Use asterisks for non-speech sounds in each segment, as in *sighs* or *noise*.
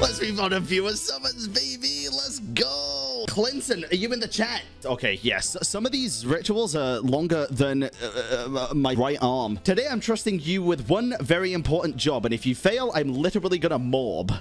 Let's move on to viewer summons, baby. Let's go. Clinton, are you in the chat? Okay, yes. Some of these rituals are longer than uh, uh, my right arm. Today, I'm trusting you with one very important job, and if you fail, I'm literally gonna mob.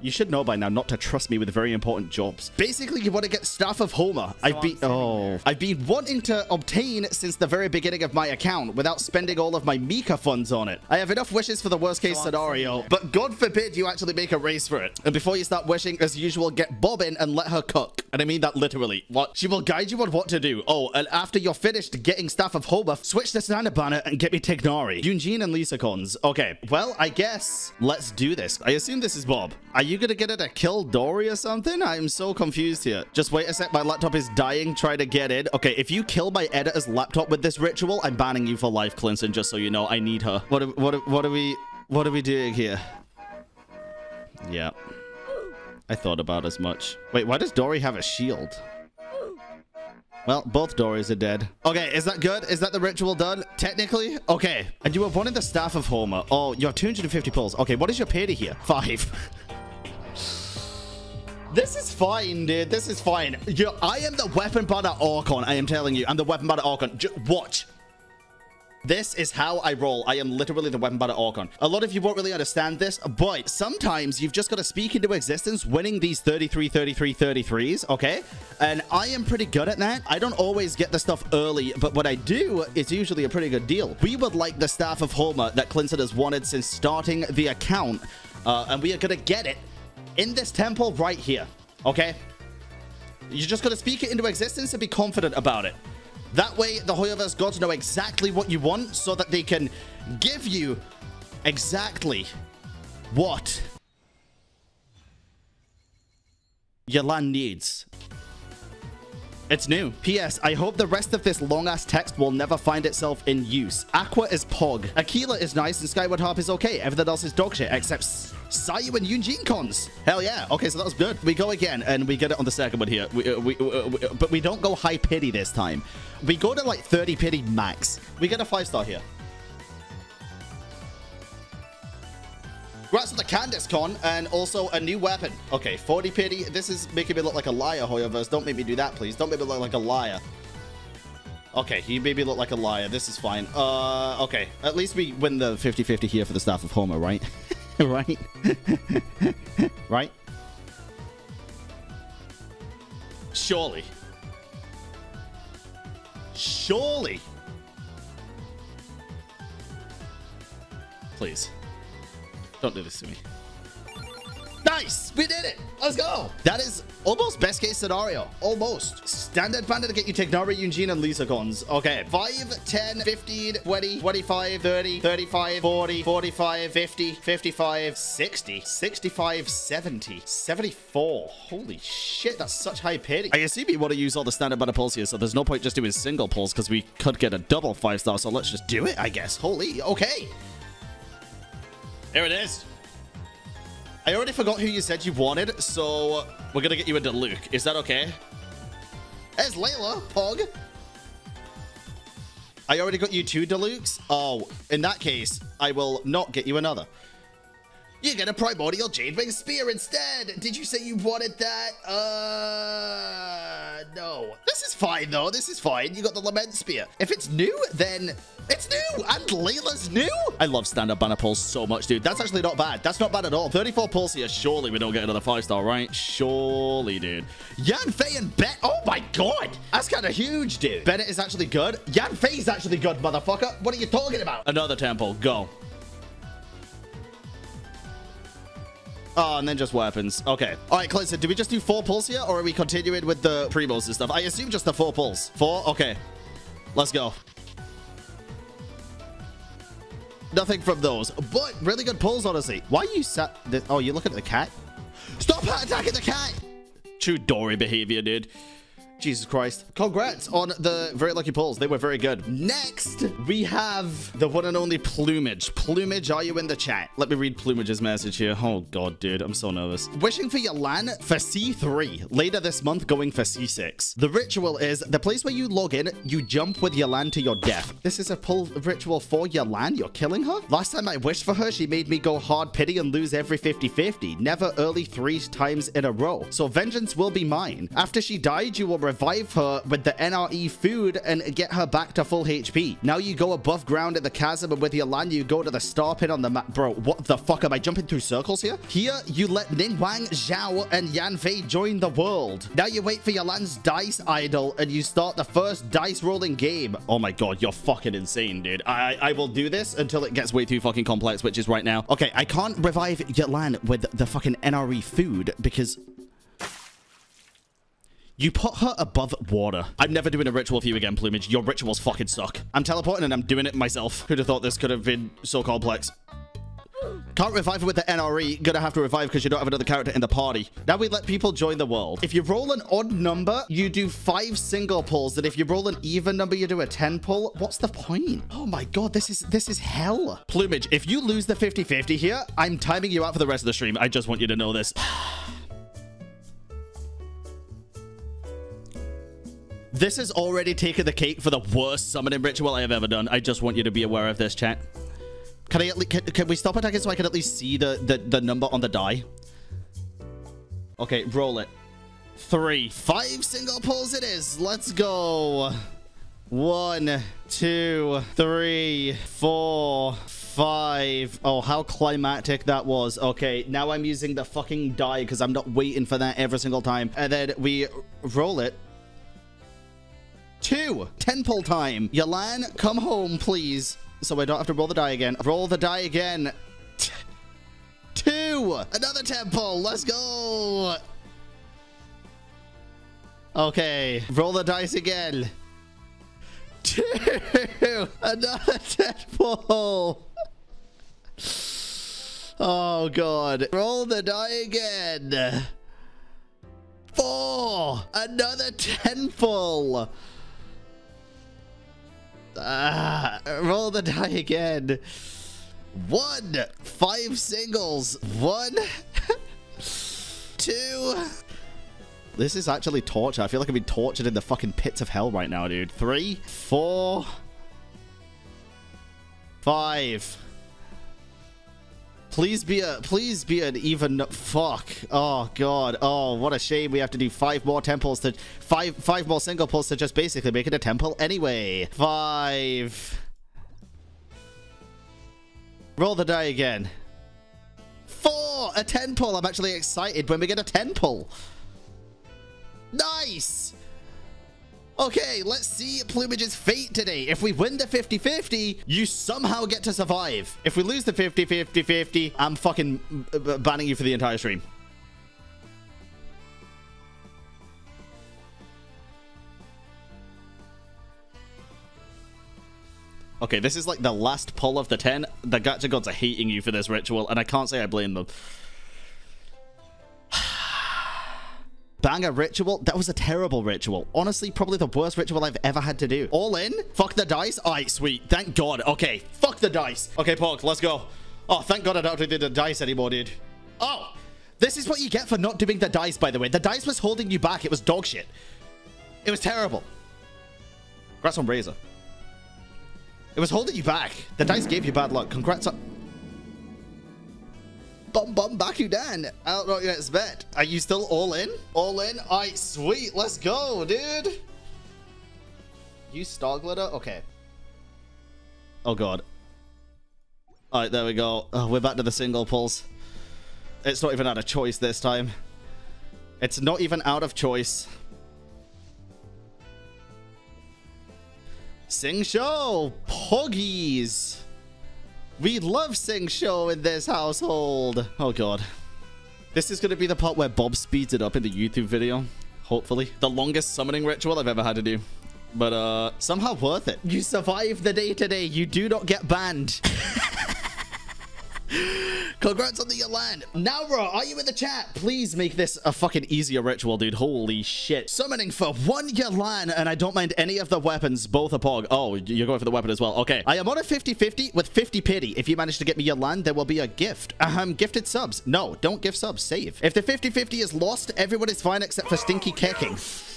You should know by now not to trust me with very important jobs. Basically, you want to get Staff of Homa. I've been oh, I've been wanting to obtain since the very beginning of my account without spending all of my Mika funds on it. I have enough wishes for the worst case scenario, but God forbid you actually make a race for it. And before you start wishing, as usual, get Bob in and let her cook. And I mean that literally. What? She will guide you on what to do. Oh, and after you're finished getting Staff of Homa, switch to Standard Banner and get me Tighnari. Yunjin and Lisa Cons. Okay, well, I guess let's do this. I assume this is Bob. Are you gonna get it to kill Dori or something? I'm so confused here. Just wait a sec. My laptop is dying. Try to get in. Okay, if you kill my editor's laptop with this ritual, I'm banning you for life, Clinton, just so you know. I need her. What are, what are, what are we... What are we doing here? Yeah. I thought about as much. Wait, why does Dori have a shield? Well, both Doris are dead. Okay, is that good? Is that the ritual done? Technically? Okay. And you have wanted the Staff of Homa. Oh, you have 250 pulls. Okay, what is your pity here? Five. *laughs* This is fine, dude. This is fine. Yo, I am the weapon banner Archon. I am telling you. I'm the weapon banner Archon. J watch. This is how I roll. I am literally the weapon banner Archon. A lot of you won't really understand this, but sometimes you've just got to speak into existence, winning these 33, 33, 33s, okay? And I am pretty good at that. I don't always get the stuff early, but what I do is usually a pretty good deal. We would like the Staff of Homa that Clinton has wanted since starting the account, uh, and we are going to get it in this temple right here, okay? You're just going to speak it into existence and be confident about it. That way, the Hoyoverse gods know exactly what you want so that they can give you exactly what your land needs. It's new. P.S. I hope the rest of this long-ass text will never find itself in use. Aqua is Pog. Aquila is nice and Skyward Harp is okay. Everything else is dog shit except Sayu and Yunjin cons. Hell yeah. Okay, so that was good. We go again and we get it on the second one here. We, uh, we, uh, we, but we don't go high pity this time. We go to like 30 pity max. We get a five star here. Congrats on the Candace con and also a new weapon. Okay, 40 pity. This is making me look like a liar, Hoyoverse. Don't make me do that, please. Don't make me look like a liar. Okay, he made me look like a liar. This is fine. Uh, okay. At least we win the 50-50 here for the Staff of Homa, right? *laughs* right? *laughs* right? Surely. Surely. Please. Don't do this to me. Nice! We did it! Let's go! That is almost best case scenario. Almost. Standard panda to get you Tighnari, Yunjin, and Lisa cons. Okay. 5, 10, 15, 20, 25, 30, 35, 40, 45, 50, 55, 60, 65, 70, 74. Holy shit, that's such high pity. I assume you want to use all the standard banner pulls here, so there's no point just doing single pulls because we could get a double 5 star, so let's just do it, I guess. Holy, okay. Here it is. I already forgot who you said you wanted, so we're gonna get you into Luke. Is that okay? There's Layla, Pog. I already got you two Deluxe. Oh, in that case, I will not get you another. You get a primordial Jadewing Spear instead. Did you say you wanted that? Uh, no. This is fine, though. This is fine. You got the Lament Spear. If it's new, then it's new. And Layla's new. I love stand-up banner pulls so much, dude. That's actually not bad. That's not bad at all. 34 pulls here. Surely we don't get another five-star, right? Surely, dude. Yan Fei and Bet. Oh, my God. That's kind of huge, dude. Bennett is actually good. Yan Fei's actually good, motherfucker. What are you talking about? Another temple. Go. Oh, and then just weapons. Okay. All right, Clinton, do we just do four pulls here, or are we continuing with the primos and stuff? I assume just the four pulls. Four? Okay. Let's go. Nothing from those, but really good pulls, honestly. Why you sat... Oh, you're looking at the cat? Stop attacking the cat! True Dori behavior, dude. Jesus Christ. Congrats on the very lucky pulls. They were very good. Next, we have the one and only Plumage. Plumage, are you in the chat? Let me read Plumage's message here. Oh, God, dude. I'm so nervous. Wishing for Yelan for C3. Later this month, going for C6. The ritual is the place where you log in, you jump with Yelan to your death. This is a pull ritual for Yelan. You're killing her? Last time I wished for her, she made me go hard pity and lose every 50-50. Never early three times in a row. So vengeance will be mine. After she died, you will revive her with the NRE food and get her back to full HP. Now you go above ground at the chasm and with Yelan you go to the star pin on the map. Bro, what the fuck? Am I jumping through circles here? Here, you let Ningguang, Zhao, and Yan Fei join the world. Now you wait for Yelan's dice idol and you start the first dice rolling game. Oh my god, you're fucking insane, dude. I, I will do this until it gets way too fucking complex, which is right now. Okay, I can't revive Yelan with the fucking NRE food because you put her above water. I'm never doing a ritual for you again, Plumage. Your rituals fucking suck. I'm teleporting and I'm doing it myself. Who'd have thought this could have been so complex? Can't revive with the NRE. Gonna have to revive because you don't have another character in the party. Now we let people join the world. If you roll an odd number, you do five single pulls. And if you roll an even number, you do a 10 pull. What's the point? Oh my god, this is this is hell. Plumage, if you lose the 50-50 here, I'm timing you out for the rest of the stream. I just want you to know this. *sighs* *sighs* *sighs* This has already taken the cake for the worst summoning ritual I have ever done. I just want you to be aware of this, chat. Can I can, can we stop attacking so I can at least see the, the, the number on the die? Okay, roll it. Three. Five single pulls it is. Let's go. One, two, three, four, five. Oh, how climactic that was. Okay, now I'm using the fucking die because I'm not waiting for that every single time. And then we roll it. Two. Ten pull time. Yelan, come home, please. So I don't have to roll the die again. Roll the die again. Two. Another ten pull. Let's go. Okay. Roll the dice again. Two. Another ten pull. Oh, God. Roll the die again. Four. Another ten pull. Ah, roll the die again. One. Five singles. One. *laughs* two. This is actually torture. I feel like I'm being tortured in the fucking pits of hell right now, dude. Three. Four. Five. Please be a please be an even fuck. Oh god. Oh, what a shame we have to do five more temples to five five more single pulls to just basically make it a temple anyway. Five. Roll the die again. Four! A 10 pull. I'm actually excited when we get a 10 pull. Nice! Okay, let's see Plumage's fate today. If we win the 50-50, you somehow get to survive. If we lose the 50-50-50, I'm fucking uh, banning you for the entire stream. Okay, this is like the last pull of the 10. The Gacha gods are hating you for this ritual, and I can't say I blame them. Banger ritual. That was a terrible ritual. Honestly, probably the worst ritual I've ever had to do. All in? Fuck the dice? All right, sweet. Thank God. Okay, fuck the dice. Okay, Pog, let's go. Oh, thank God I don't do the dice anymore, dude. Oh, this is what you get for not doing the dice, by the way. The dice was holding you back. It was dog shit. It was terrible. Congrats on Razor. It was holding you back. The dice gave you bad luck. Congrats on... Bum Bum Bakudan. I don't know what you expect. Are you still all in? All in? Alright, sweet. Let's go, dude. Use star glitter? Okay. Oh, God. Alright, there we go. Oh, we're back to the single pulls. It's not even out of choice this time. It's not even out of choice. Xingqiu! Poggies! We love Xingqiu in this household. Oh, God. This is going to be the part where Bob speeds it up in the YouTube video. Hopefully. The longest summoning ritual I've ever had to do. But, uh, somehow worth it. You survive the day today. You do not get banned. *laughs* Congrats on the Yelan. Now, bro, are you in the chat? Please make this a fucking easier ritual, dude. Holy shit. Summoning for one Yelan, and I don't mind any of the weapons, both a pog. Oh, you're going for the weapon as well. Okay. I am on a 50-50 with 50 pity. If you manage to get me Yelan, there will be a gift. Um, gifted subs. No, don't give subs. Save. If the 50-50 is lost, everyone is fine except for Stinky Keqing.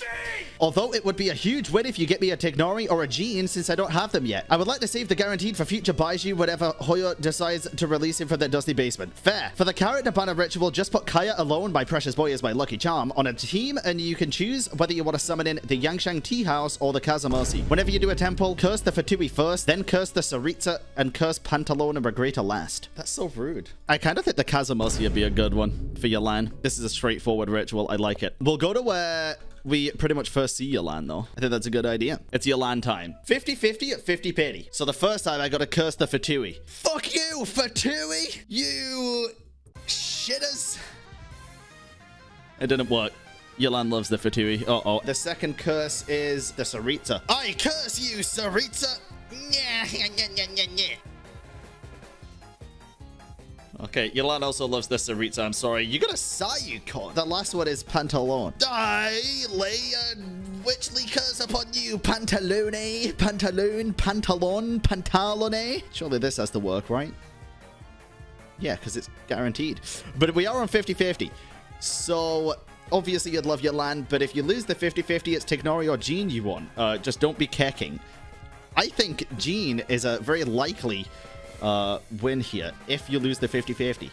Although it would be a huge win if you get me a Tighnari or a Jean since I don't have them yet. I would like to save the guaranteed for future Baizhu whenever Hoyo decides to release him from the Dusty Basement. Fair. For the character banner ritual, just put Kaeya alone my Precious Boy as my lucky charm on a team and you can choose whether you want to summon in the Yanshang Tea House or the Kazamasi. Whenever you do a temple, curse the Fatui first, then curse the Tsaritsa and curse Pantalone and Regreta last. That's so rude. I kind of think the Kazamasi would be a good one for your line. This is a straightforward ritual. I like it. We'll go to where we pretty much first see Yelan, though. I think that's a good idea. It's Yelan time. 50-50 at 50 penny. So the first time I got to curse the Fatui. Fuck you, Fatui! You shitters! It didn't work. Yelan loves the Fatui. Uh-oh. The second curse is the Tsaritsa. I curse you, Tsaritsa! Okay, Yelan also loves the Tsaritsa. I'm sorry. You got a Sayuko. The last one is Pantalone. Die, lay a witchly curse upon you, Pantalone, Pantaloon, Pantalon, Pantalone. Surely this has to work, right? Yeah, because it's guaranteed. But we are on 50-50. So obviously you'd love Yelan, but if you lose the 50-50, it's Tighnari or Jean you want. Uh, just don't be Keqing. I think Jean is a very likely uh, win here if you lose the 50-50.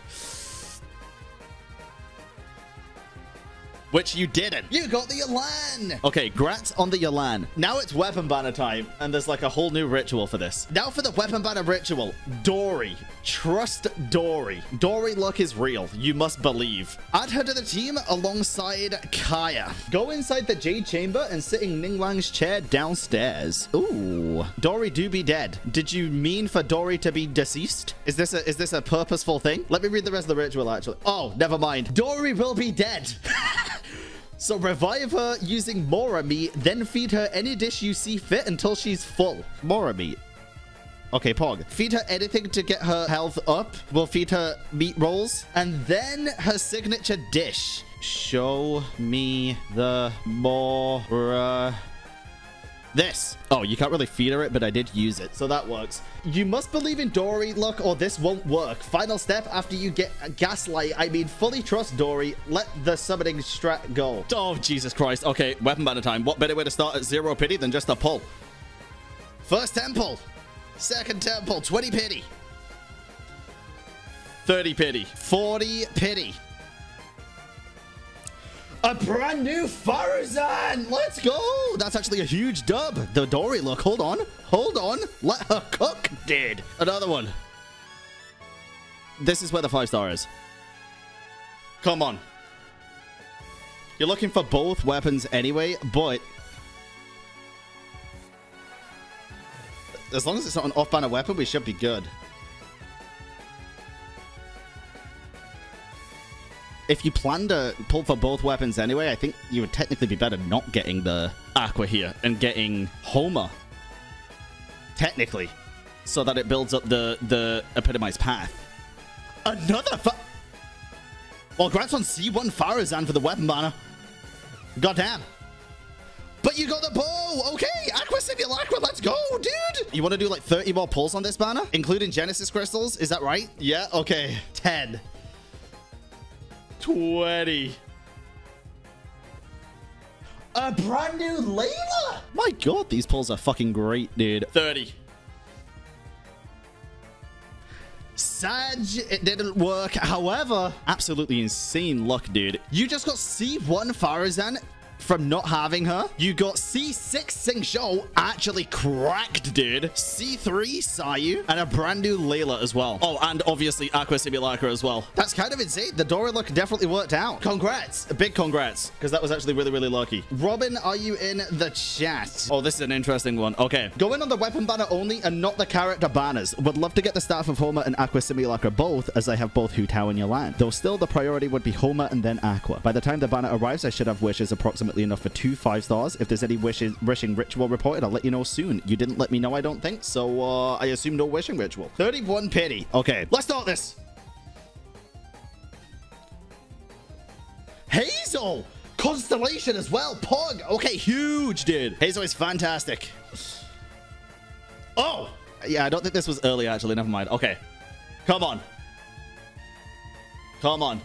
Which you didn't. You got the Yelan. Okay, grats on the Yelan. Now it's weapon banner time, and there's like a whole new ritual for this. Now for the weapon banner ritual. Dori. Trust Dori. Dori luck is real. You must believe. Add her to the team alongside Kaeya. Go inside the Jade Chamber and sit in Ningguang's chair downstairs. Ooh. Dori do be dead. Did you mean for Dori to be deceased? Is this a is this a purposeful thing? Let me read the rest of the ritual actually. Oh, never mind. Dori will be dead. *laughs* So revive her using Mora then feed her any dish you see fit until she's full. Mora. Okay, Pog. Feed her anything to get her health up. We'll feed her meat rolls. And then her signature dish. Show me the Mora this. Oh, you can't really feed her it, but I did use it, so that works. You must believe in Dori luck or this won't work. Final step after you get Gaslight, I mean fully trust Dori. Let the summoning strat go. Oh, Jesus Christ. Okay, weapon banner time. What better way to start at zero pity than just a pull? First temple. Second temple, 20 pity. 30 pity. 40 pity. A brand new Faruzan! Let's go! That's actually a huge dub. The Dori look. Hold on. Hold on. Let her cook, did. Another one. This is where the five star is. Come on. You're looking for both weapons anyway, but... As long as it's not an off-banner weapon, we should be good. if you plan to pull for both weapons anyway, I think you would technically be better not getting the Aqua here and getting Homa. Technically. So that it builds up the, the epitomized path. Another fa Well, grants on C1 Faruzan for the weapon banner. Goddamn. But you got the bow! Okay, Aqua Simulacra, let's go, dude! You want to do like 30 more pulls on this banner? Including Genesis Crystals, is that right? Yeah, okay. 10. 20. A brand new Layla? My god, these pulls are fucking great, dude. 30. Sag, it didn't work. However, absolutely insane luck, dude. You just got C1 Faruzan from not having her. You got C6 Xingqiu actually cracked, dude. C3 Sayu and a brand new Layla as well. Oh, and obviously Aqua Simulacra as well. That's kind of insane. The Dora look definitely worked out. Congrats. Big congrats because that was actually really, really lucky. Robin, are you in the chat? Oh, this is an interesting one. Okay. Go in on the weapon banner only and not the character banners. Would love to get the Staff of Homa and Aqua Simulacra both as I have both Hu Tao in Yelan. Though still the priority would be Homa and then Aqua. By the time the banner arrives, I should have wishes approximately enough for two five stars. If there's any wishes, wishing ritual reported, I'll let you know soon. You didn't let me know, I don't think, so uh, I assume no wishing ritual. 31 pity. Okay, let's start this. Hazel! Constellation as well, Pog! Okay, huge, dude. Hazel is fantastic. Oh! Yeah, I don't think this was early, actually. Never mind. Okay. Come on. Come on.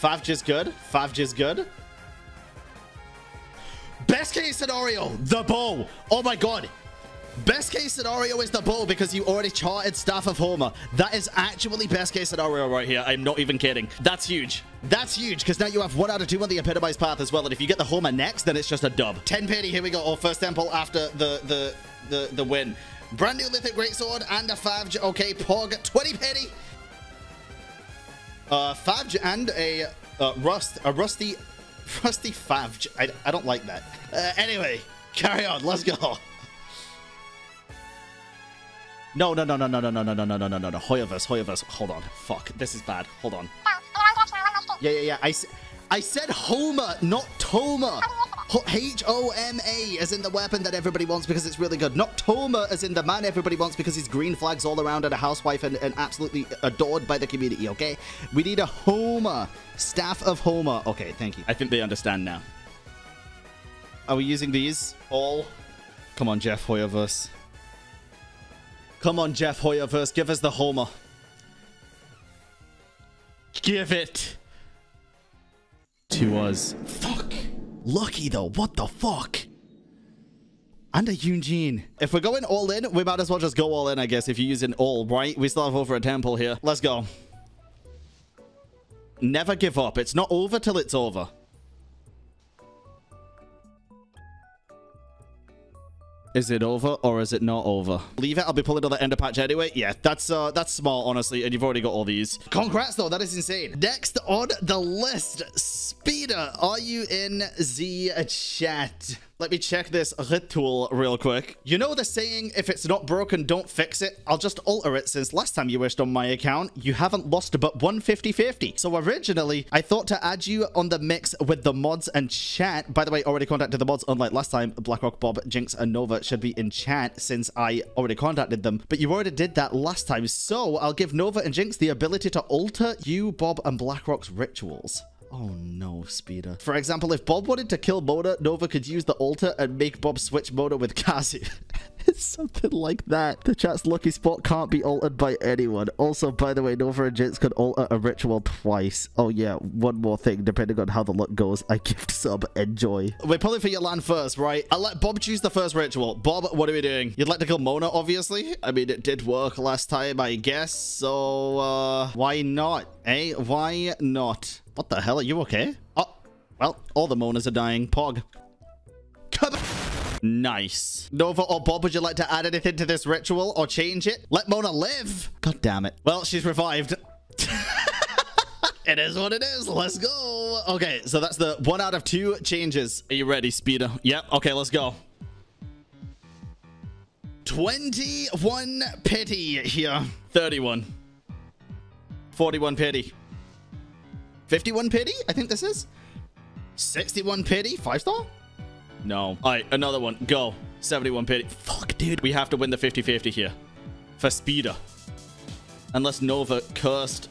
Favj is good. Favj is good. Best case scenario, the bow. Oh my god. Best case scenario is the bow because you already charted Staff of Homa. That is actually best case scenario right here. I'm not even kidding. That's huge. That's huge because now you have one out of two on the epitomized path as well. And if you get the Homa next, then it's just a dub. 10 pity. Here we go. Oh, first temple after the the the, the win. Brand new Lithic Greatsword and a Favj. Okay, Pog. 20 pity. Uh, Favj and a uh, Rust. A Rusty Rusty Favj. I, I don't like that. Uh, anyway, carry on. Let's go. No, no, no, no, no, no, no, no, no, no, no, no, no, no. Hoyoverse, Hoyoverse. Hold on. Fuck. This is bad. Hold on. Yeah, yeah, yeah. I, I said Homa, not Thoma. H-O-M-A as in the weapon that everybody wants because it's really good. Not Thoma as in the man everybody wants because he's green flags all around and a housewife and, and absolutely adored by the community, okay? We need a Homa. Staff of Homa. Okay, thank you. I think they understand now. Are we using these all? Come on, Jeff Hoyoverse. Come on, Jeff Hoyoverse. Give us the Homa. Give it to us. Fuck. Lucky though. What the fuck? And a Eugene. If we're going all in, we might as well just go all in, I guess, if you're using all, right? We still have over a temple here. Let's go. Never give up. It's not over till it's over. Is it over or is it not over? Leave it. I'll be pulling another ender patch anyway. Yeah, that's uh, that's small, honestly. And you've already got all these. Congrats, though. That is insane. Next on the list, Speeder. Are you in the chat? Let me check this ritual real quick. You know the saying, if it's not broken, don't fix it? I'll just alter it since last time you wished on my account, you haven't lost but 150-50. So originally, I thought to add you on the mix with the mods and chat. By the way, already contacted the mods, unlike last time. Blackrock, Bob, Jinx, and Nova should be in chat since I already contacted them. But you already did that last time, so I'll give Nova and Jinx the ability to alter you, Bob, and Blackrock's rituals. Oh no, Speeder. For example, if Bob wanted to kill Mona, Nova could use the altar and make Bob switch Mona with Kazu. *laughs* it's something like that. The chat's lucky spot can't be altered by anyone. Also, by the way, Nova and Jinx could alter a ritual twice. Oh yeah, one more thing, depending on how the luck goes. I *laughs* gift sub, enjoy. We're pulling for Yelan first, right? I'll let Bob choose the first ritual. Bob, what are we doing? You'd like to kill Mona, obviously? I mean, it did work last time, I guess, so, uh, why not? Eh? Why not? What the hell? Are you okay? Oh, well, all the Monas are dying. Pog. Nice. Nova or Bob, would you like to add anything to this ritual or change it? Let Mona live. God damn it. Well, she's revived. *laughs* it is what it is. Let's go. Okay, so that's the one out of two changes. Are you ready, Speeder? Yep. Okay, let's go. 21 pity here. 31. 41 pity. 51 pity, I think this is. 61 pity, five star? No. All right, another one. Go. 71 pity. Fuck, dude. We have to win the 50-50 here. For Speeder. Unless Nova cursed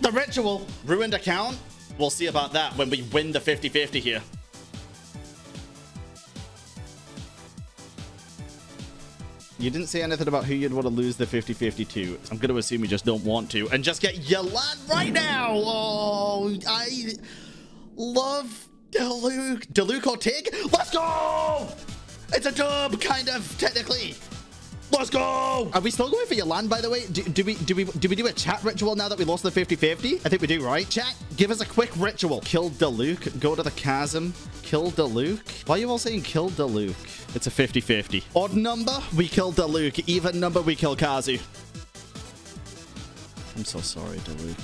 the ritual. Ruined account? We'll see about that when we win the 50-50 here. You didn't say anything about who you'd want to lose the 50-50 to. I'm going to assume you just don't want to. And just get Yelan right now. Oh, I love Diluc. Diluc or Tig? Let's go! It's a dub, kind of, technically. Let's go! Are we still going for Yelan, by the way? Do, do, we do we do we do a chat ritual now that we lost the 50-50? I think we do, right? Chat, give us a quick ritual. Kill Diluc, go to the chasm, kill Diluc. Why are you all saying kill Diluc? It's a 50-50. Odd number, we kill Diluc. Even number, we kill Kazu. I'm so sorry, Diluc.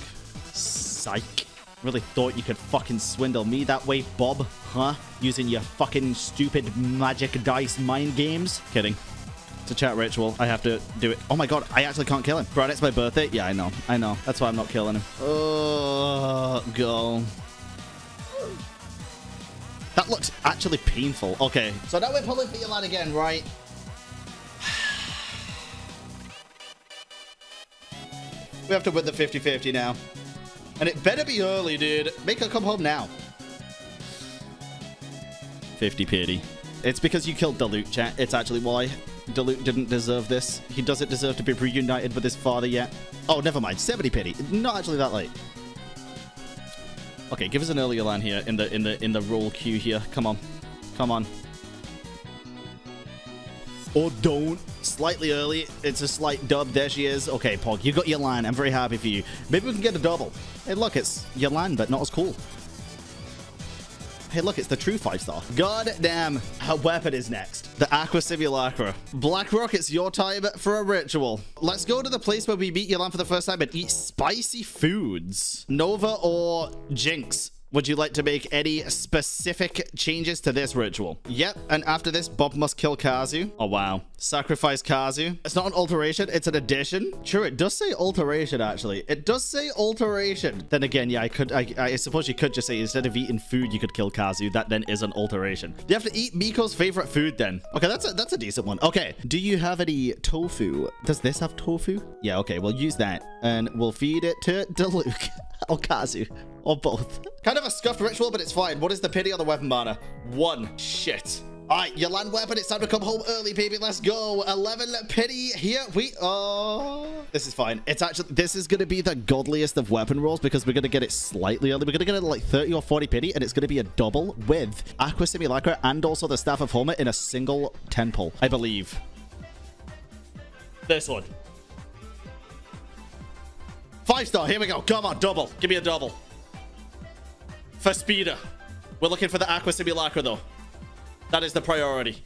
Psych. Really thought you could fucking swindle me that way, Bob? Huh? Using your fucking stupid magic dice mind games? Kidding. A chat ritual. I have to do it. Oh my god, I actually can't kill him. Brad, it's my birthday. Yeah, I know. I know. That's why I'm not killing him. Oh, go. That looks actually painful. Okay, so now we're pulling for Yelan again, right? *sighs* we have to win the 50-50 now. And it better be early, dude. Make her come home now. 50 pity. It's because you killed Diluc, chat. It's actually why. Diluc didn't deserve this. He doesn't deserve to be reunited with his father yet. Oh, never mind. 70 pity. Not actually that late. Okay, give us an earlier line here in the in the in the roll queue here. Come on. Come on. Or don't. Slightly early. It's a slight dub. There she is. Okay, Pog, you got Yelan. I'm very happy for you. Maybe we can get a double. Hey, look, it's Yelan, but not as cool. Hey, look, it's the true five star. God damn, her weapon is next. The Aqua Simulacra. Blackrock, it's your time for a ritual. Let's go to the place where we meet Yelan for the first time and eat spicy foods. Nova or Jinx? Would you like to make any specific changes to this ritual? Yep, and after this, Bob must kill Kazu. Oh, wow. Sacrifice Kazu. It's not an alteration, it's an addition. True, it does say alteration, actually. It does say alteration. Then again, yeah, I could, I, I suppose you could just say instead of eating food, you could kill Kazu. That then is an alteration. You have to eat Miko's favorite food then. Okay, that's a, that's a decent one. Okay, do you have any tofu? Does this have tofu? Yeah, okay, we'll use that and we'll feed it to *laughs* Diluc or Kazu or both. Kind of a scuffed ritual, but it's fine. What is the pity on the weapon banner? One. Shit. All right, Yelan weapon, it's time to come home early, baby. Let's go. 11 pity. Here we are. This is fine. It's actually, this is going to be the godliest of weapon rolls because we're going to get it slightly early. We're going to get it like 30 or 40 pity, and it's going to be a double with Aqua Simulacra and also the Staff of Homa in a single 10 pull, I believe. This one. Five star. Here we go. Come on, double. Give me a double. For Speeder. We're looking for the Aqua Simulacra, though. That is the priority.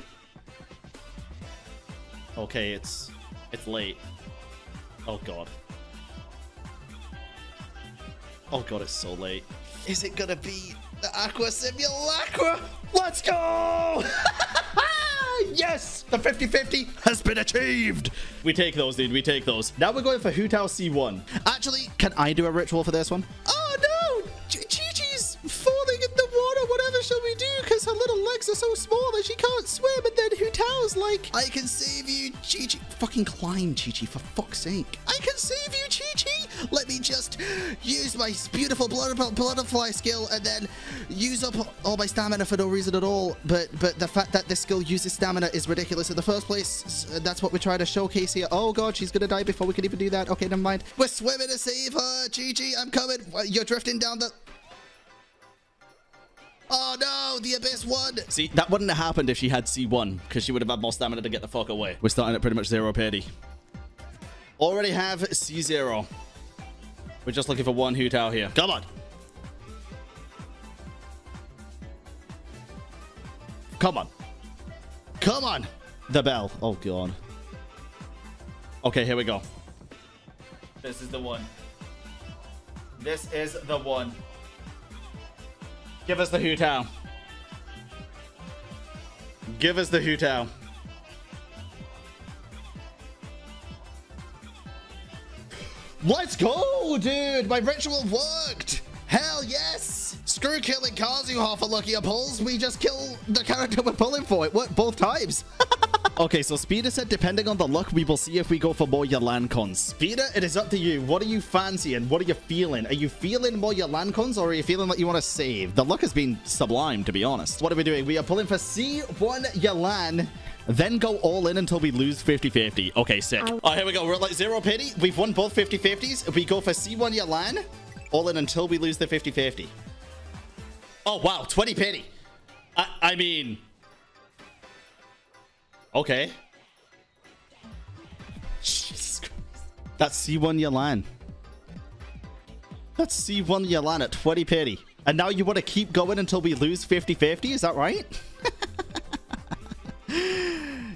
Okay, it's... It's late. Oh, God. Oh, God, it's so late. Is it gonna be the Aqua Simulacra? Let's go! *laughs* yes! The 50-50 has been achieved! We take those, dude. We take those. Now we're going for Hu Tao C1. Actually, can I do a ritual for this one? Oh, Tao's like, I can save you, Qiqi. Fucking climb, Qiqi, for fuck's sake. I can save you, Qiqi. Let me just use my beautiful blood, butterfly skill and then use up all my stamina for no reason at all. But but the fact that this skill uses stamina is ridiculous in the first place. That's what we're trying to showcase here. Oh god, she's gonna die before we can even do that. Okay, never mind. We're swimming to save her. Qiqi, I'm coming. You're drifting down the... Oh no, the Abyss won. See, that wouldn't have happened if she had C1, because she would have had more stamina to get the fuck away. We're starting at pretty much zero pity. Already have C0. We're just looking for one Hu Tao here. Come on. Come on. Come on. The bell. Oh, God. Okay, here we go. This is the one. This is the one. Give us the Hu Tao. Give us the Hu Tao. Let's go, dude! My ritual worked! Hell yes! Screw killing Kazu half a luckier pulls. We just kill the character we're pulling for. It worked both times. *laughs* okay, so Speeder said depending on the luck, we will see if we go for more Yelan cons. Speeder, it is up to you. What are you fancying? What are you feeling? Are you feeling more Yelan cons or are you feeling like you want to save? The luck has been sublime, to be honest. What are we doing? We are pulling for C1 Yelan then go all in until we lose 50-50. Okay, sick. Oh, here we go. We're at like zero pity. We've won both 50-50s. We go for C1 Yelan, all in until we lose the 50-50. Oh, wow. 20 pity. I, I mean... Okay. Jesus Christ. That's C1 Yelan. That's C1 Yelan at 20 pity. And now you want to keep going until we lose 50-50? Is that right? *laughs*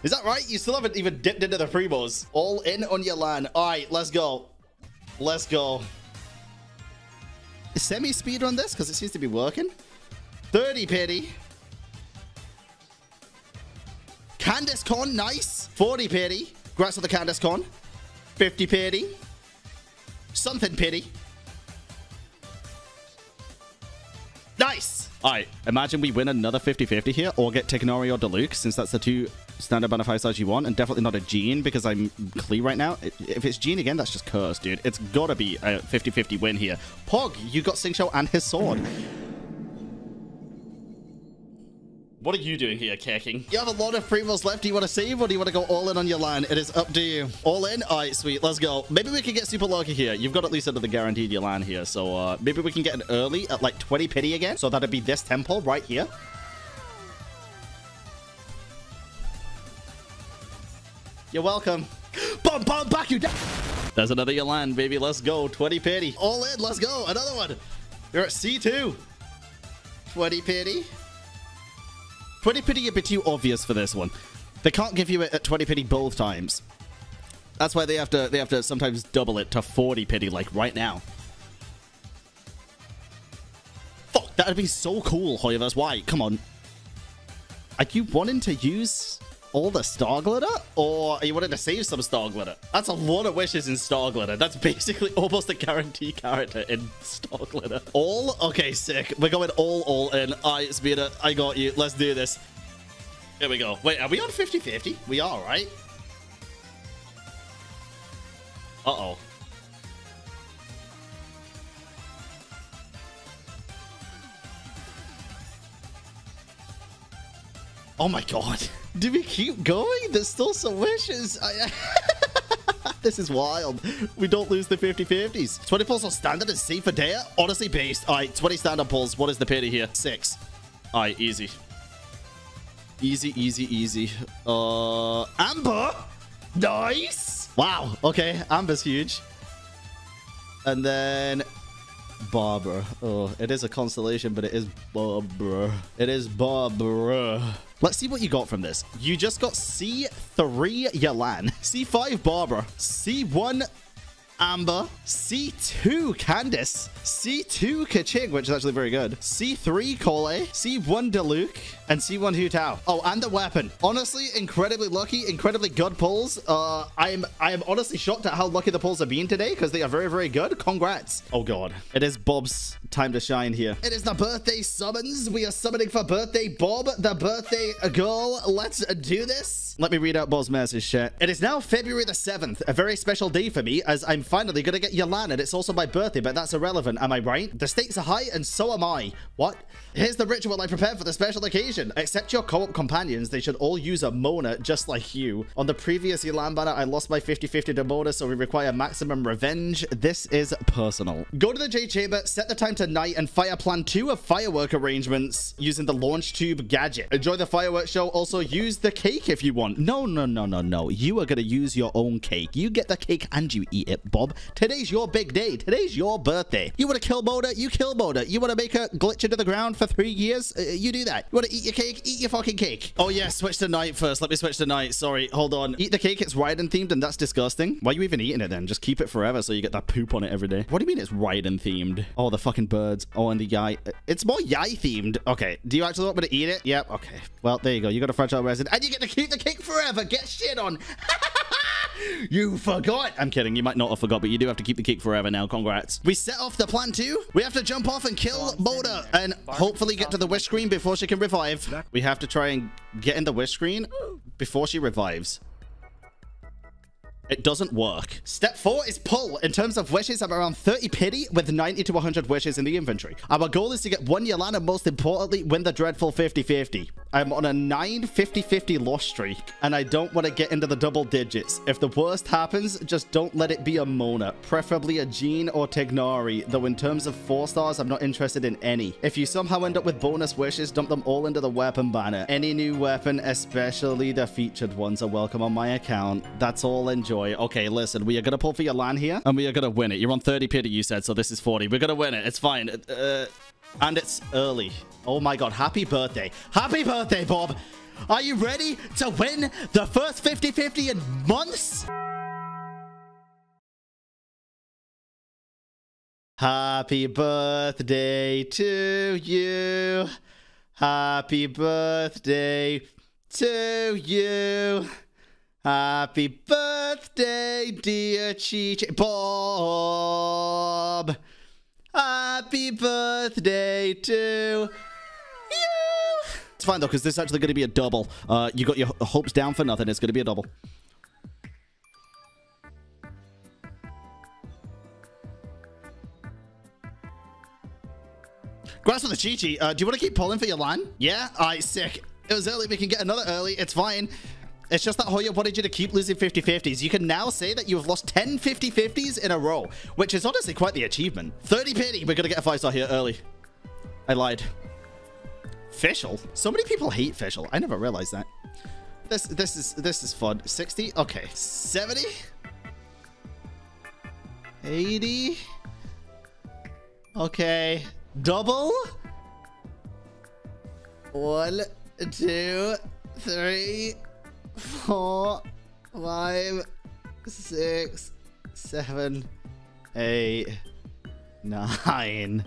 Is that right? You still haven't even dipped into the primos. All in on your. All right, let's go. Let's go. Semi-speed on this because it seems to be working. 30 pity. Candace Con, nice. 40 pity. Grass of the Candace Con. 50 pity. Something pity. Nice. All right, imagine we win another 50-50 here or get Tighnari or Diluc since that's the two standard banner 5 stars you want and definitely not a Jean because I'm clear right now. If it's Jean again, that's just cursed, dude. It's got to be a 50-50 win here. Pog, you got Xingqiu and his sword. What are you doing here, Keqing? You have a lot of primos left. Do you want to save or do you want to go all in on Yelan? It is up to you. All in? All right, sweet. Let's go. Maybe we can get super lucky here. You've got at least the guaranteed Yelan here. So uh, maybe we can get an early at like 20 pity again. So that'd be this temple right here. You're welcome. *gasps* Bum, bum, back you down. There's another Yelan, baby. Let's go. 20 pity. All in. Let's go. Another one. You're at C2. 20 pity. 20 pity a bit too obvious for this one. They can't give you it at 20 pity both times. That's why they have to they have to sometimes double it to 40 pity like right now. Fuck, that'd be so cool, Hoyoverse. Why? Come on. Are you wanting to use all the Star Glitter? Or you wanted to save some Star Glitter? That's a lot of wishes in Star Glitter. That's basically *laughs* almost a guarantee character in Star Glitter. All? Okay, sick. We're going all, all in. All right, Speeder, I got you. Let's do this. Here we go. Wait, are we on 50-50? We are, right? Uh-oh. Oh my god. Do we keep going? There's still some wishes. I *laughs* this is wild. We don't lose the 50-50s. 20 pulls on standard is safe for day. Honestly beast. All right, 20 standard pulls. What is the pity here? Six. All right, easy. Easy, easy, easy. Uh, Amber. Nice. Wow. Okay, Amber's huge. And then Barbara. Oh, it is a constellation, but it is Barbara. It is Barbara. Let's see what you got from this. You just got C3 Yelan, C5 Barbara, C1 Amber, C2 Candace, C2 Keqing, which is actually very good, C3 Cole, C1 Diluc, and C1 Hu Tao. Oh, and the weapon. Honestly, incredibly lucky, incredibly good pulls. Uh, I'm I'm honestly shocked at how lucky the pulls have been today because they are very, very good. Congrats. Oh, God. It is Bob's time to shine here. It is the birthday summons. We are summoning for birthday Bob, the birthday girl. Let's do this. Let me read out Bob's message, chat. It is now February the 7th, a very special day for me as I'm finally gonna get Yelan and it's also my birthday, but that's irrelevant, am I right? The stakes are high and so am I. What? Here's the ritual I prepared for the special occasion. Except your co-op companions, they should all use a Mona just like you. On the previous Yelan banner, I lost my 50-50 to Mona, so we require maximum revenge. This is personal. Go to the Jade Chamber, set the time to night, and fire plan two of firework arrangements using the launch tube gadget. Enjoy the fireworks show. Also, use the cake if you want. No, no, no, no, no. You are gonna use your own cake. You get the cake and you eat it, Bob. Today's your big day. Today's your birthday. You want to kill Mona? You kill Mona. You want to make her glitch into the ground for three years? Uh, you do that. You want to eat your cake? Eat your fucking cake. Oh, yeah. Switch to night first. Let me switch to night. Sorry. Hold on. Eat the cake. It's Raiden themed and that's disgusting. Why are you even eating it then? Just keep it forever so you get that poop on it every day. What do you mean it's Raiden themed? Oh, the fucking birds. Oh, and the Yae. Uh, it's more Yae themed. Okay. Do you actually want me to eat it? Yep. Okay. Well, there you go. You got a fragile resin and you get to keep the cake forever. Get shit on. *laughs* you forgot. I'm kidding. You might not have forgot, but you do have to keep the cake forever now. Congrats. We set off the plan too. We have to jump off and kill Mona and hopefully get to the wish screen before she can revive. We have to try and get in the wish screen *gasps* before she revives. It doesn't work. Step four is pull. In terms of wishes, I'm around 30 pity with 90 to 100 wishes in the inventory. Our goal is to get one Yelan and most importantly, win the dreadful 50-50. I'm on a 9 50-50 loss streak and I don't want to get into the double digits. If the worst happens, just don't let it be a Mona, preferably a Jean or Tighnari, though in terms of 4 stars, I'm not interested in any. If you somehow end up with bonus wishes, dump them all into the weapon banner. Any new weapon, especially the featured ones, are welcome on my account. That's all enjoy. Okay, listen, we are going to pull for Yelan here, and we are going to win it. You're on 30 pity, you said, so this is 40. We're going to win it. It's fine. Uh, and it's early. Oh my god, happy birthday. Happy birthday, Bob. Are you ready to win the first 50-50 in months? Happy birthday to you. Happy birthday to you. Happy birthday, dear Cheech Bob. Happy birthday to you. It's fine, though, because this is actually going to be a double. Uh, you got your hopes down for nothing. It's going to be a double. Grass with the Chi Chi. Uh, do you want to keep pulling for Yelan? Yeah? Alright, sick. It was early. We can get another early. It's fine. It's just that Hoyo wanted you to keep losing 50-50s. You can now say that you have lost 10 50-50s in a row, which is honestly quite the achievement. 30 pity. We're going to get a 5-star here early. I lied. Fischl? So many people hate Fischl. I never realized that. This this is this is fun. 60? Okay. 70? 80? Okay. Double? One, two, three, four, five, six, seven, eight, nine,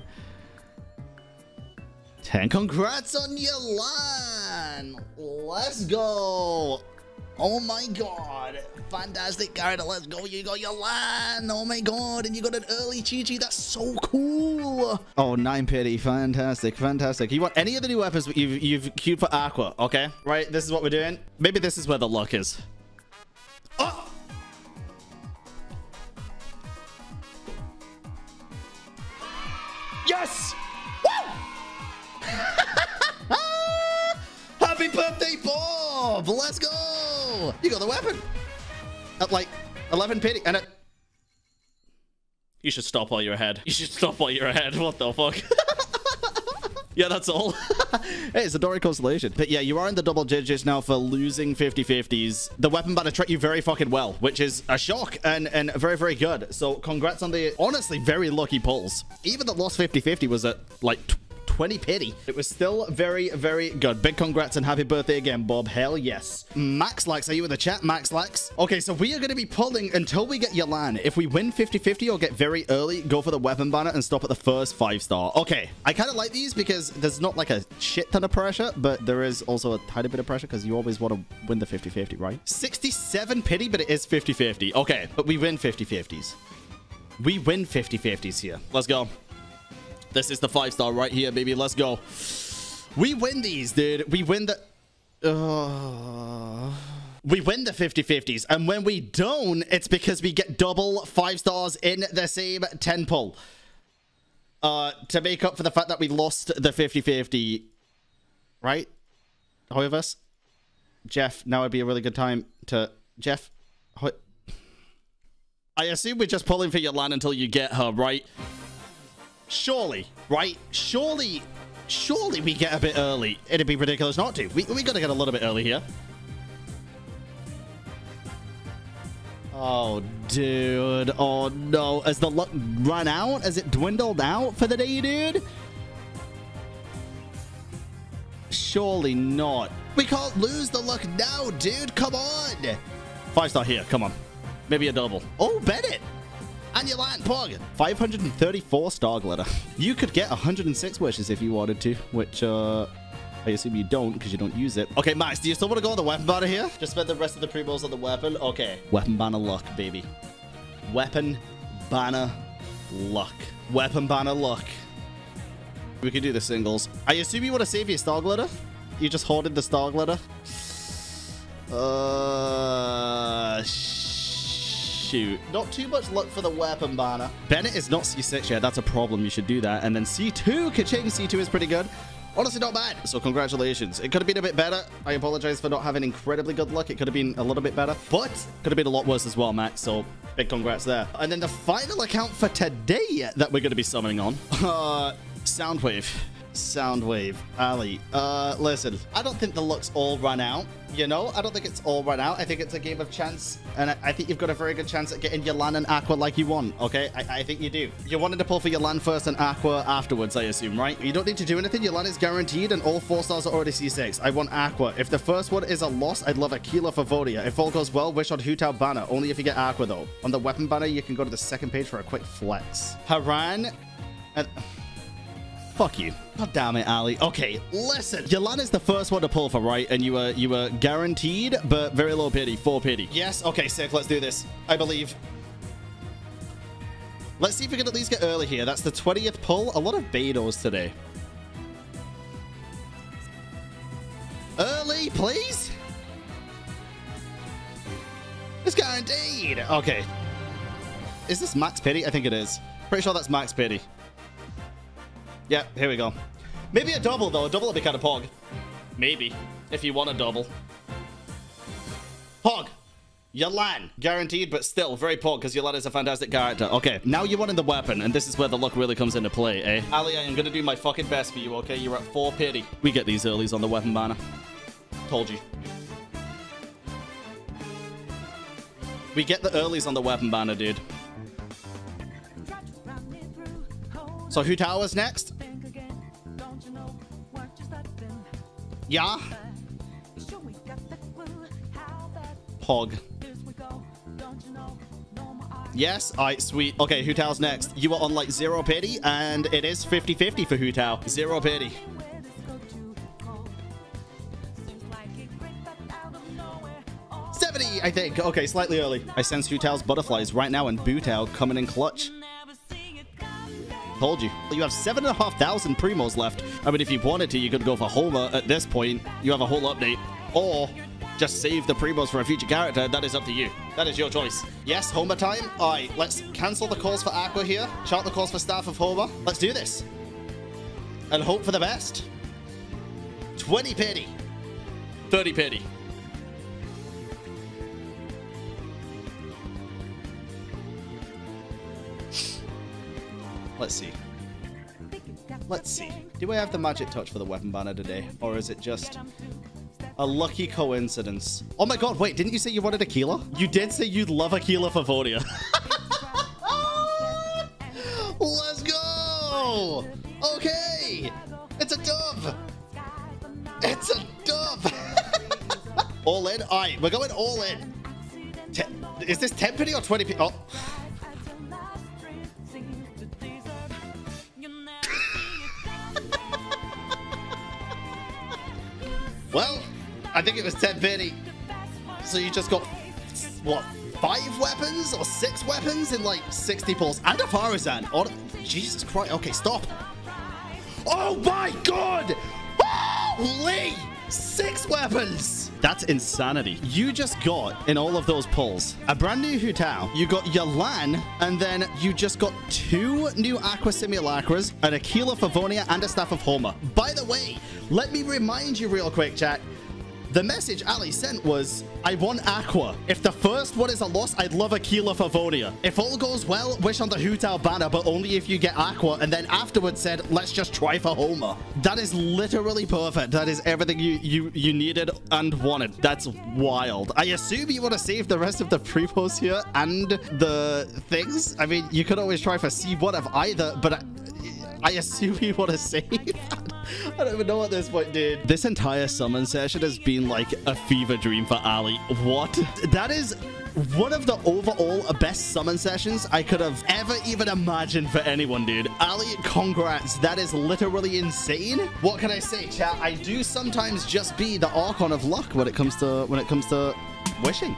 ten. Congrats on Yelan! Let's go! Oh my god. Fantastic character. Let's go. You got Yelan. Oh my god. And you got an early Qiqi. That's so cool. Oh, nine pity. Fantastic. Fantastic. You want any of the new weapons you've, you've queued for Aqua, okay? Right. This is what we're doing. Maybe this is where the luck is. Oh! Yes! Woo! *laughs* Happy birthday, Bob! Let's go! You got the weapon. At like 11 pity. And it... You should stop while you're ahead. You should stop while you're ahead. What the fuck? *laughs* yeah, that's all. *laughs* hey, it's a Dori Constellation. But yeah, you are in the double digits now for losing 50-50s. The weapon banner treat you very fucking well, which is a shock and, and very, very good. So congrats on the honestly very lucky pulls. Even the lost 50-50 was at like 20 pity. It was still very, very good. Big congrats and happy birthday again, Bob. Hell yes. Max Lax, are you in the chat? Max Lax? Okay, so we are going to be pulling until we get Yelan. If we win 50-50 or get very early, go for the weapon banner and stop at the first five star. Okay, I kind of like these because there's not like a shit ton of pressure, but there is also a tiny bit of pressure because you always want to win the 50-50, right? 67 pity, but it is 50-50. Okay, but we win 50-50s. We win 50-50s here. Let's go. This is the five star right here, baby. Let's go. We win these, dude. We win the... Uh... We win the 50-50s. And when we don't, it's because we get double five stars in the same 10 pull. Uh, to make up for the fact that we lost the 50-50. Right? However, Jeff, now would be a really good time to... Jeff... I assume we're just pulling for Yelan until you get her, right? Surely, right? Surely, surely we get a bit early. It'd be ridiculous not to. We, we got to get a little bit early here. Oh, dude. Oh, no. Has the luck run out? Has it dwindled out for the day, dude? Surely not. We can't lose the luck now, dude. Come on. Five star here. Come on. Maybe a double. Oh, Bennett. And Yelan pog. 534 star glitter. You could get 106 wishes if you wanted to, which, uh... I assume you don't because you don't use it. Okay, Max, do you still want to go on the weapon banner here? Just spend the rest of the pre-rolls on the weapon? Okay. Weapon banner luck, baby. Weapon banner luck. Weapon banner luck. We can do the singles. I assume you want to save your star glitter? You just hoarded the star glitter? Uh... Shoot. Not too much luck for the weapon banner. Bennett is not C6 yet. That's a problem. You should do that. And then C2, Keqing C2 is pretty good. Honestly, not bad. So congratulations. It could have been a bit better. I apologize for not having incredibly good luck. It could have been a little bit better, but could have been a lot worse as well, Max. So big congrats there. And then the final account for today that we're going to be summoning on, *laughs* uh, Soundwave. Soundwave. Ali. Uh, listen, I don't think the luck's all run out. You know, I don't think it's all run out. I think it's a game of chance, and I, I think you've got a very good chance at getting Yelan and aqua like you want, okay? I, I think you do. You wanted to pull for Yelan first and aqua afterwards, I assume, right? You don't need to do anything. Yelan is guaranteed, and all four stars are already C6. I want aqua. If the first one is a loss, I'd love Aquila Favonia. If all goes well, wish on Hu Tao banner, only if you get aqua, though. On the weapon banner, you can go to the second page for a quick flex. Haran... And... *sighs* Fuck you. God damn it, Ali. Okay, listen. Yelan's the first one to pull for, right? And you were you were guaranteed, but very low pity. Four pity. Yes? Okay, sick. Let's do this. I believe. Let's see if we can at least get early here. That's the 20th pull. A lot of Beidous today. Early, please? It's guaranteed. Okay. Is this Max Pity? I think it is. Pretty sure that's Max Pity. Yeah, here we go. Maybe a double, though. A double would be kind of pog. Maybe. If you want a double. Pog. Yelan. Guaranteed, but still very pog because Yelan is a fantastic character. Okay, now you wanted the weapon, and this is where the luck really comes into play, eh? Ali, I am going to do my fucking best for you, okay? You're at 4 pity. We get these earlies on the weapon banner. Told you. We get the earlies on the weapon banner, dude. So Hu Tao's next? Yeah? Pog. Yes, alright, sweet. Okay, Hu Tao's next. You are on like zero pity, and it is 50-50 for Hu Tao. Zero pity. I think. Okay, slightly early. I sense Hu Tao's butterflies right now, and Bu Tao coming in clutch. Told you. You have 7,500 primos left. I mean, if you wanted to, you could go for Homa at this point. You have a whole update. Or just save the primos for a future character. That is up to you. That is your choice. Yes, Homa time. All right, let's cancel the calls for Aqua here. Chart the calls for Staff of Homa. Let's do this. And hope for the best. 20 pity. 30 pity. Let's see. Let's see. Do I have the magic touch for the weapon banner today? Or is it just a lucky coincidence? Oh my god, wait, didn't you say you wanted Aquila? You did say you'd love Aquila Favonia. *laughs* Let's go! Okay! It's a dove! It's a dove! *laughs* all in? Alright, we're going all in. Is this 10 penny or 20 penny? Oh. I think it was 10 penny. So you just got, what, five weapons or six weapons in like 60 pulls and a Faruzan. Oh, Jesus Christ. Okay, stop. Oh my God. Holy! Six weapons! That's insanity. You just got, in all of those pulls, a brand new Hu Tao, you got Yelan, and then you just got two new Aqua Simulacras, an Aquila Favonia, and a Staff of Homa. By the way, let me remind you real quick, chat. The message Ali sent was, I want Aqua. If the first one is a loss, I'd love Aquila Favonia. If all goes well, wish on the Hu Tao banner, but only if you get Aqua. And then afterwards said, let's just try for Homa. That is literally perfect. That is everything you, you, you needed and wanted. That's wild. I assume you want to save the rest of the pre-post here and the things. I mean, you could always try for C1 of either, but I, I assume you want to save *laughs* I don't even know what this point dude. This entire summon session has been like a fever dream for Ali. What? That is one of the overall best summon sessions I could have ever even imagined for anyone, dude. Ali, congrats. That is literally insane. What can I say, chat? I do sometimes just be the Archon of luck when it comes to when it comes to wishing.